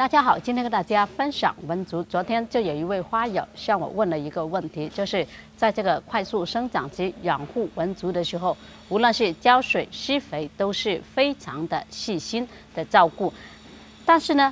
大家好，今天跟大家分享文竹。昨天就有一位花友向我问了一个问题，就是在这个快速生长期养护文竹的时候，无论是浇水、施肥，都是非常的细心的照顾，但是呢，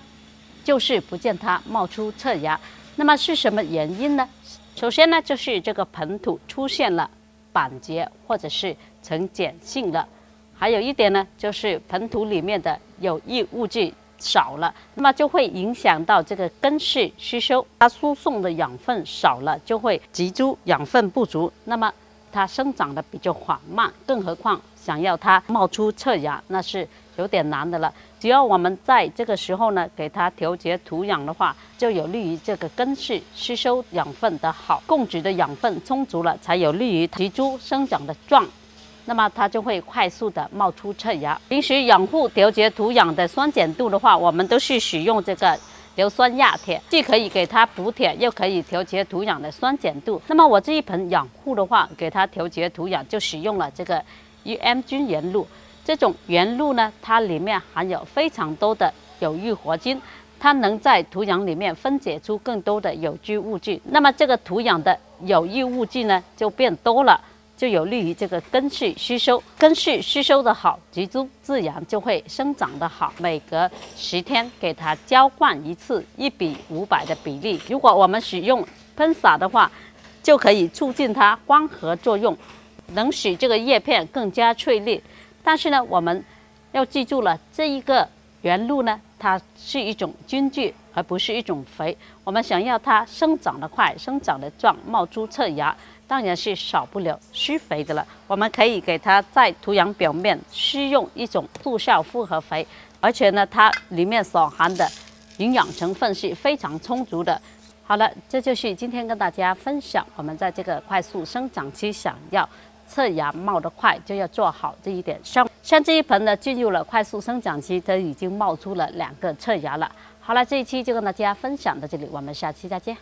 就是不见它冒出侧芽。那么是什么原因呢？首先呢，就是这个盆土出现了板结或者是呈碱性了，还有一点呢，就是盆土里面的有益物质。少了，那么就会影响到这个根系吸收，它输送的养分少了，就会植株养分不足，那么它生长的比较缓慢。更何况想要它冒出侧芽，那是有点难的了。只要我们在这个时候呢，给它调节土壤的话，就有利于这个根系吸收养分的好，供给的养分充足了，才有利于植株生长的壮。那么它就会快速的冒出侧芽。平时养护调节土壤的酸碱度的话，我们都是使用这个硫酸亚铁，既可以给它补铁，又可以调节土壤的酸碱度。那么我这一盆养护的话，给它调节土壤就使用了这个 UM 菌原露。这种原露呢，它里面含有非常多的有益活菌，它能在土壤里面分解出更多的有机物质。那么这个土壤的有益物质呢，就变多了。就有利于这个根系吸收，根系吸收的好，植株自然就会生长的好。每隔十天给它浇灌一次，一比五百的比例。如果我们使用喷洒的话，就可以促进它光合作用，能使这个叶片更加翠绿。但是呢，我们要记住了，这一个原露呢，它是一种菌剂，而不是一种肥。我们想要它生长得快，生长得壮，冒出侧芽。当然是少不了施肥的了。我们可以给它在土壤表面施用一种速效复合肥，而且呢，它里面所含的营养成分是非常充足的。好了，这就是今天跟大家分享，我们在这个快速生长期想要侧芽冒得快，就要做好这一点。像像这一盆呢，进入了快速生长期，它已经冒出了两个侧芽了。好了，这一期就跟大家分享到这里，我们下期再见。